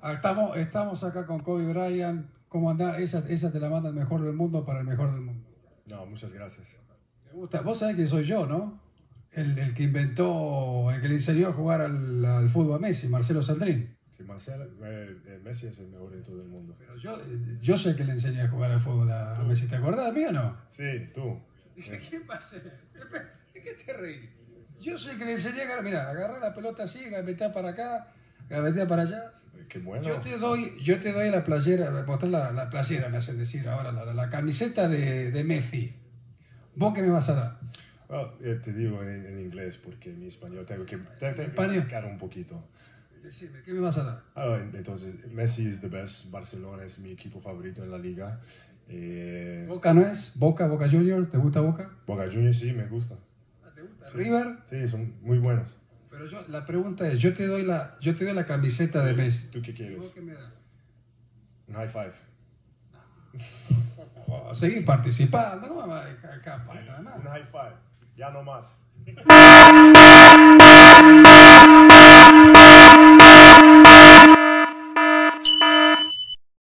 Ah, Estamos, estamos acá con Kobe Bryant. ¿Cómo andás? Esa, esa te la manda el mejor del mundo para el mejor del mundo. No, muchas gracias. ¿Te gusta? Vos sabés que soy yo, ¿no? El, el que inventó, el que le enseñó a jugar al, al fútbol a Messi, Marcelo Sandrín. Sí, Marcelo, eh, eh, Messi es el mejor en todo el mundo. Pero yo, yo el que le enseñé a jugar al fútbol a, a Messi. ¿Te acordás de mí o no? Sí, tú. ¿Qué pasa? ¿De qué te reís? Yo el que le enseñé a agarrar, mira, agarrar la pelota así, gavetear para acá, gavetear para allá. Qué bueno. Yo te doy, yo te doy la playera, mostrar la, la playera, me hacen decir ahora, la, la camiseta de, de Messi. ¿Vos qué me vas a dar? Well, eh, te digo en, en inglés porque mi español tengo que, practicar un poquito. Decime, ¿qué me vas a dar? Ah, entonces, Messi es the best. Barcelona es mi equipo favorito en la liga. Eh, ¿Boca no es? ¿Boca, Boca Juniors? ¿Te gusta Boca? Boca Juniors sí, me gusta. ¿Te gusta Sí. River? Sí, son muy buenos. Pero yo, la pregunta es, yo te doy la, yo te doy la camiseta de Messi. ¿Tú qué ¿Y vos quieres? qué me das? Un high five. Oh, seguir participando, ¿cómo me vas a dejar acá, pa, nada más? Un high five. Ya no más.